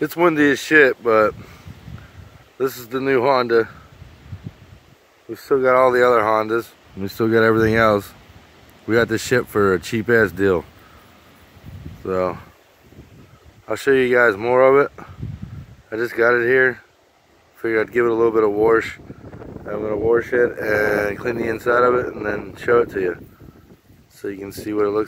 It's windy as shit, but this is the new Honda. We've still got all the other Hondas. We still got everything else. We got this shit for a cheap ass deal. So, I'll show you guys more of it. I just got it here. Figured I'd give it a little bit of wash. I'm gonna wash it and clean the inside of it and then show it to you. So you can see what it looks